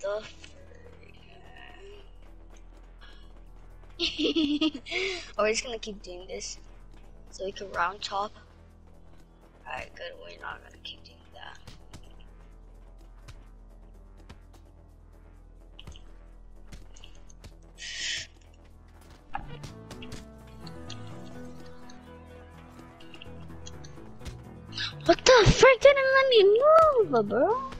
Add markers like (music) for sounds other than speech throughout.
the (laughs) Are we just gonna keep doing this so we can round top? Alright, good. We're not gonna keep doing that. What the frick didn't let me move, bro?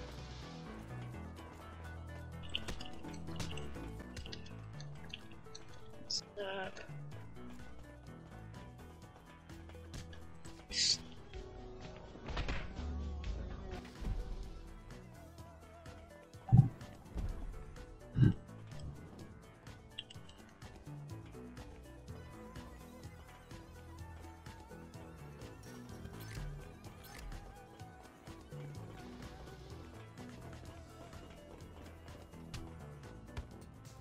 Stop.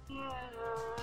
Yeah.